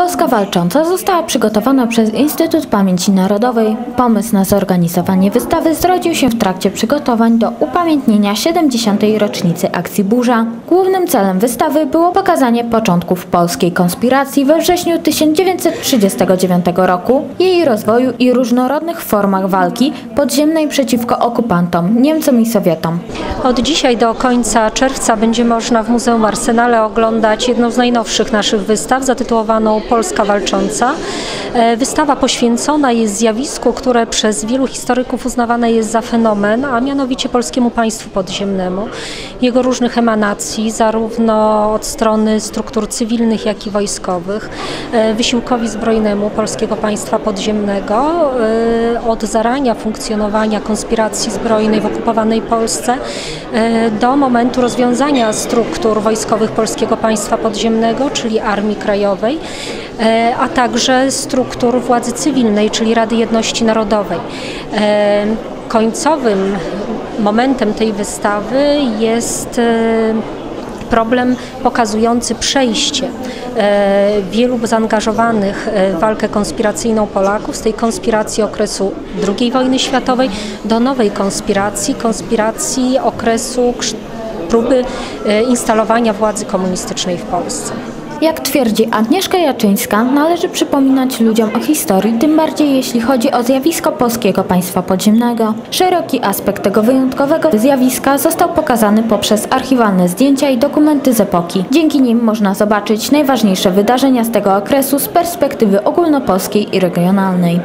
Polska Walcząca została przygotowana przez Instytut Pamięci Narodowej. Pomysł na zorganizowanie wystawy zrodził się w trakcie przygotowań do upamiętnienia 70. rocznicy akcji Burza. Głównym celem wystawy było pokazanie początków polskiej konspiracji we wrześniu 1939 roku, jej rozwoju i różnorodnych formach walki podziemnej przeciwko okupantom, Niemcom i Sowietom. Od dzisiaj do końca czerwca będzie można w Muzeum Arsenale oglądać jedną z najnowszych naszych wystaw zatytułowaną Polska Walcząca. E, Wystawa poświęcona jest zjawisku, które przez wielu historyków uznawane jest za fenomen, a mianowicie polskiemu państwu podziemnemu. Jego różnych emanacji, zarówno od strony struktur cywilnych, jak i wojskowych, e, wysiłkowi zbrojnemu polskiego państwa podziemnego, e, od zarania funkcjonowania konspiracji zbrojnej w okupowanej Polsce do momentu rozwiązania struktur wojskowych polskiego państwa podziemnego, czyli Armii Krajowej, a także struktur władzy cywilnej, czyli Rady Jedności Narodowej. E, Końcowym momentem tej wystawy jest e, problem pokazujący przejście e, wielu zaangażowanych e, w walkę konspiracyjną Polaków z tej konspiracji okresu II wojny światowej do nowej konspiracji, konspiracji okresu próby e, instalowania władzy komunistycznej w Polsce. Jak twierdzi Agnieszka Jaczyńska, należy przypominać ludziom o historii, tym bardziej jeśli chodzi o zjawisko polskiego państwa podziemnego. Szeroki aspekt tego wyjątkowego zjawiska został pokazany poprzez archiwalne zdjęcia i dokumenty z epoki. Dzięki nim można zobaczyć najważniejsze wydarzenia z tego okresu z perspektywy ogólnopolskiej i regionalnej.